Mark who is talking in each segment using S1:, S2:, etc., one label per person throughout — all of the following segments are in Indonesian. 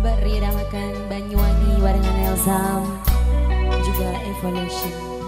S1: Beri Banyuwangi barengan Elsa juga Evolution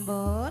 S1: Ambon.